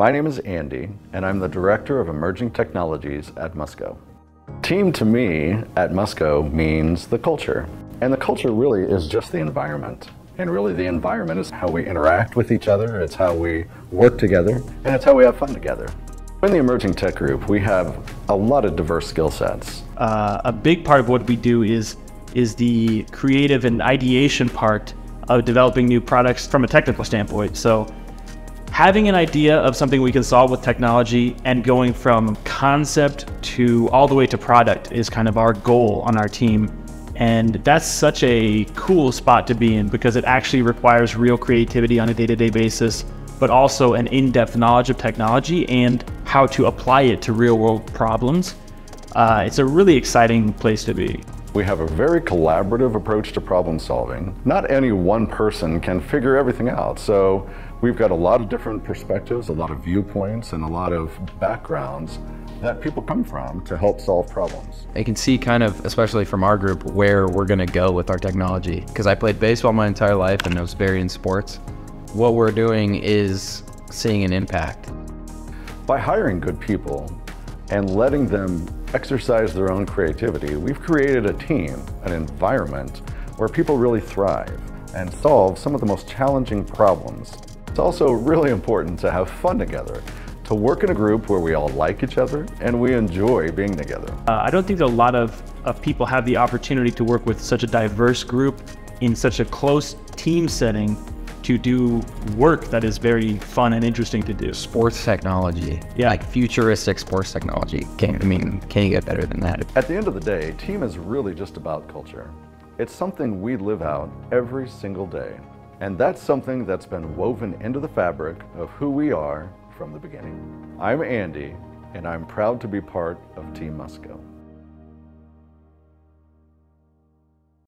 My name is Andy, and I'm the Director of Emerging Technologies at Musco. Team to me at Musco means the culture. And the culture really is just the environment. And really, the environment is how we interact with each other, it's how we work together, and it's how we have fun together. In the Emerging Tech Group, we have a lot of diverse skill sets. Uh, a big part of what we do is is the creative and ideation part of developing new products from a technical standpoint. So having an idea of something we can solve with technology and going from concept to all the way to product is kind of our goal on our team. And that's such a cool spot to be in because it actually requires real creativity on a day to day basis, but also an in depth knowledge of technology and how to apply it to real world problems. Uh, it's a really exciting place to be. We have a very collaborative approach to problem solving. Not any one person can figure everything out, so we've got a lot of different perspectives, a lot of viewpoints, and a lot of backgrounds that people come from to help solve problems. I can see kind of, especially from our group, where we're going to go with our technology. Because I played baseball my entire life and I was very in sports. What we're doing is seeing an impact. By hiring good people and letting them exercise their own creativity, we've created a team, an environment where people really thrive and solve some of the most challenging problems. It's also really important to have fun together, to work in a group where we all like each other and we enjoy being together. Uh, I don't think a lot of, of people have the opportunity to work with such a diverse group in such a close team setting to do work that is very fun and interesting to do. Sports technology, Yeah. like futuristic sports technology. Can I mean, can you get better than that? At the end of the day, team is really just about culture. It's something we live out every single day. And that's something that's been woven into the fabric of who we are from the beginning. I'm Andy, and I'm proud to be part of Team Musco.